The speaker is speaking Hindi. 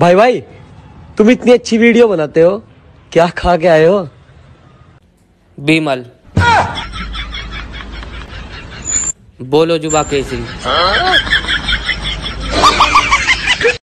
भाई भाई तुम इतनी अच्छी वीडियो बनाते हो? क्या खा के आए हो? बीमल। बोलो जुबा केसरी